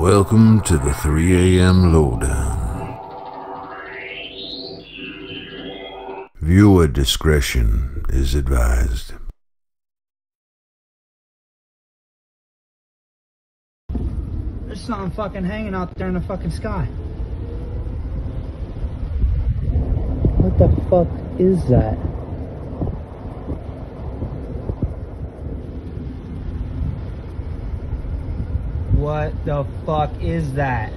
Welcome to the 3 a.m. lowdown. Viewer discretion is advised. There's something fucking hanging out there in the fucking sky. What the fuck is that? What the fuck is that?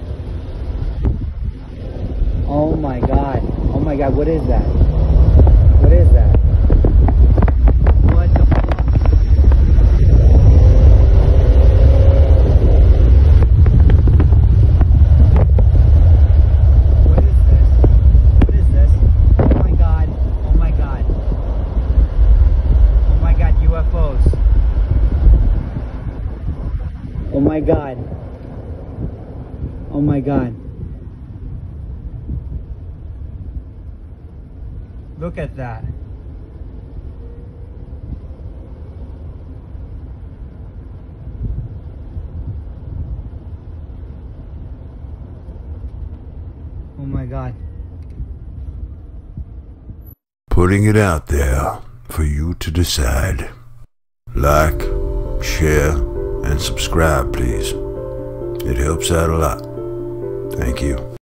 Oh my god. Oh my god, what is that? What is that? What the fuck? What is this? What is this? Oh my god. Oh my god. Oh my god, UFOs. Oh my god. Oh my god. Look at that. Oh my god. Putting it out there for you to decide. Like, share, and subscribe, please. It helps out a lot. Thank you.